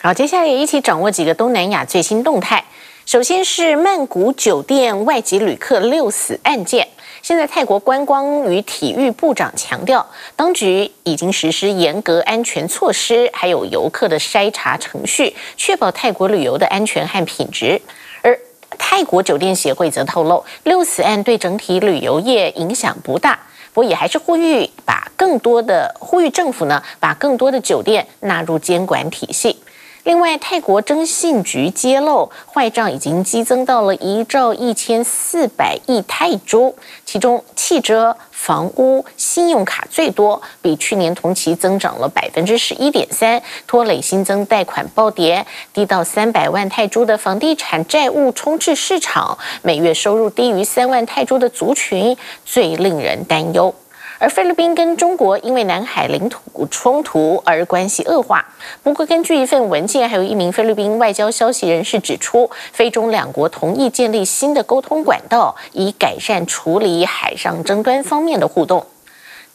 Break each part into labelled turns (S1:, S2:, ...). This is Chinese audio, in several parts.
S1: 好，接下来一起掌握几个东南亚最新动态。首先是曼谷酒店外籍旅客六死案件。现在泰国观光与体育部长强调，当局已经实施严格安全措施，还有游客的筛查程序，确保泰国旅游的安全和品质。而泰国酒店协会则透露，六死案对整体旅游业影响不大，不过也还是呼吁把更多的呼吁政府呢，把更多的酒店纳入监管体系。另外，泰国征信局揭露，坏账已经激增到了一兆一千四百亿泰铢，其中汽车、房屋、信用卡最多，比去年同期增长了百分之十一点三，拖累新增贷款暴跌，低到三百万泰铢的房地产债务充斥市场，每月收入低于三万泰铢的族群最令人担忧。而菲律宾跟中国因为南海领土冲突而关系恶化。不过，根据一份文件，还有一名菲律宾外交消息人士指出，菲中两国同意建立新的沟通管道，以改善处理海上争端方面的互动。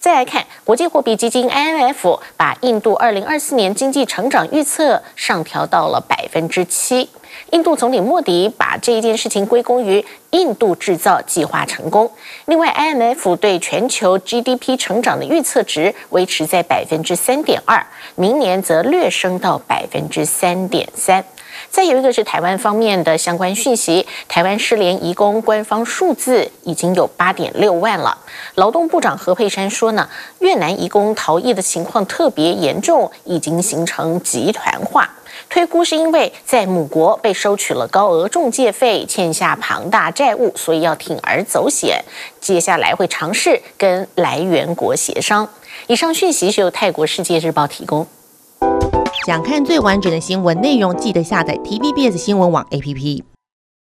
S1: 再来看，国际货币基金 IMF 把印度二零二四年经济成长预测上调到了百分之七。印度总理莫迪把这一件事情归功于印度制造计划成功。另外，IMF 对全球 GDP 成长的预测值维持在百分之三点二，明年则略升到百分之三点三。再有一个是台湾方面的相关讯息，台湾失联移工官方数字已经有八点六万了。劳动部长何佩珊说呢，越南移工逃逸的情况特别严重，已经形成集团化。推估是因为在母国被收取了高额中介费，欠下庞大债务，所以要铤而走险。接下来会尝试跟来源国协商。以上讯息是由泰国世界日报提供。
S2: 想看最完整的新闻内容，记得下载 TVBS 新闻网 APP。